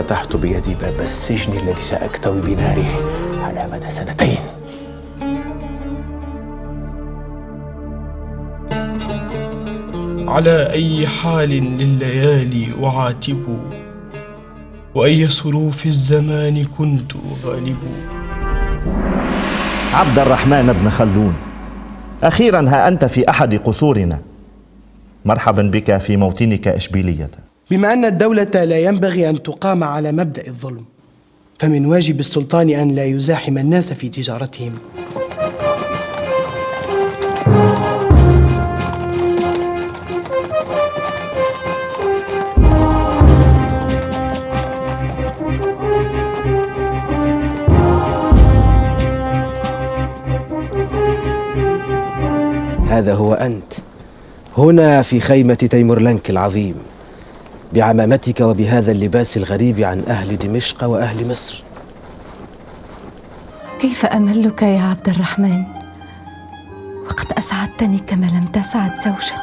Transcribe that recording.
فتحت بيدي باب السجن الذي سأكتوي بناره على مدى سنتين. على أي حال لليالي أعاتب وأي صروف الزمان كنت أغالب. عبد الرحمن بن خلون أخيرا ها أنت في أحد قصورنا. مرحبا بك في موطنك إشبيلية. بما أن الدولة لا ينبغي أن تقام على مبدأ الظلم فمن واجب السلطان أن لا يزاحم الناس في تجارتهم. هذا هو أنت هنا في خيمة تيمورلنك العظيم. بعمامتك وبهذا اللباس الغريب عن أهل دمشق وأهل مصر. كيف أملك يا عبد الرحمن؟ وقد أسعدتني كما لم تسعد زوجة